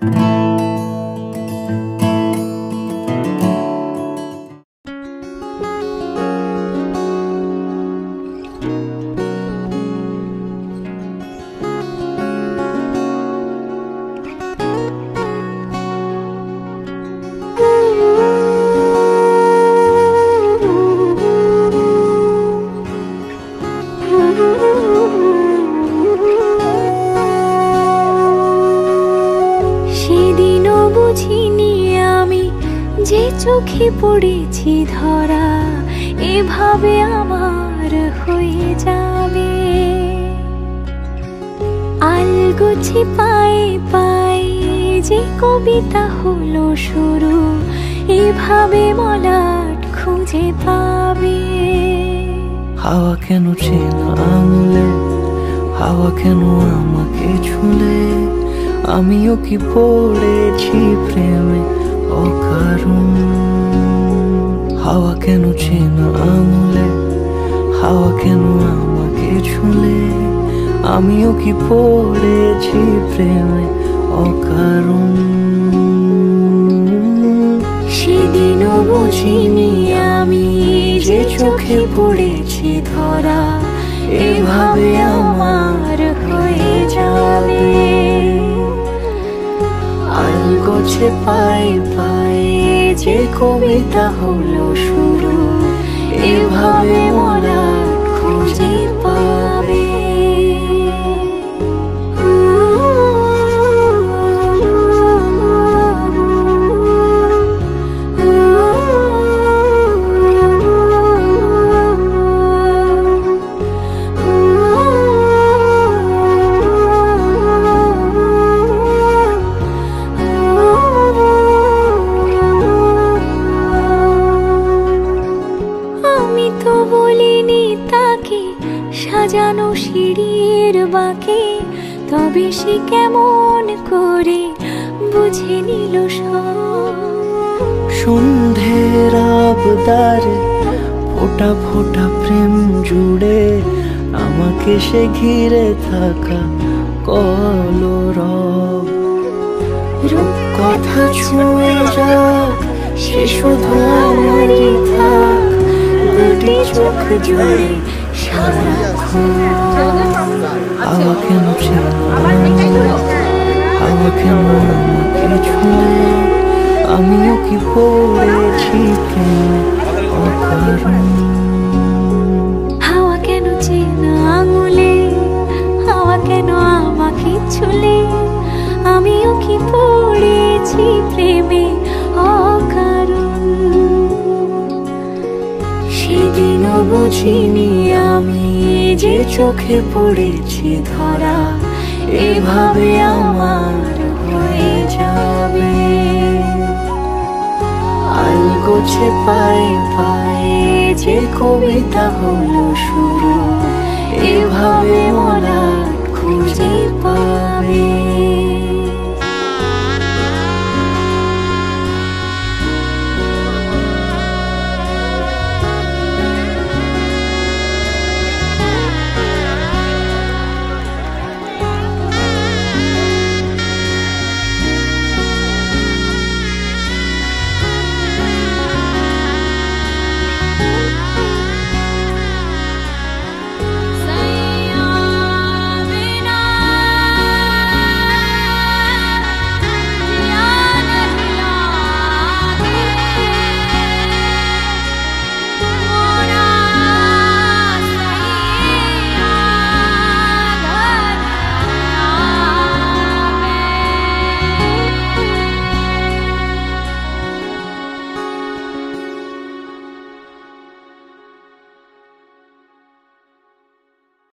সেদিনও চোখে পড়েছি ধরা, এভাবে আমার হয়ে যাবে। আলগোছে পায়ে পায়ে যে কবিতা হলো শুরু, এভাবে মলাট খুঁজে পাবে। হাওয়া কেন চেনা আঙুলে, হাওয়া কেন আমাকে ছুলে? আমিও কি পড়েছি প্রেমে? অকারণ। হাওয়া কেন চেনা আঙুলে? হাওয়া কেন আমাকে ছুলে? আমিও কি পড়েছি প্রেমে অকারণ? সেদিনও বুঝিনি আমি যে চোখে পড়েছি ধরা এভাবে আমার হয়ে যাবে। আলগোছে পায়ে পাই যে কবিতা হলো শুরু। এভাবে মরা খুঁজে সাজানো সিঁড়ির বাঁকে তবে সে কেমন করে বুঝে নিল সব। সন্ধ্যের আবদারে ফোটা ফোটা প্রেম জুড়ে আমাকে সে ঘিরে থাকা কলরব। কথা ছুঁয়ে যাক সে শুধু আমারই থাক। দুটি চোখ জুড়ে কেন আমাকে ছুঁয়ে আমিও কি পড়েছি হাওয়া কেন চেনা আঙুলে? হাওয়া কেন আমাকে ছুলে? আমিও কি পড়েছি বুঝিনি আমি যে চোখে পড়েছি ধরা, এভাবে আমার হয়ে যাবে। আলগোছে পায়ে পায়ে যে কবিতা হলো শুরু, এভাবে পাবে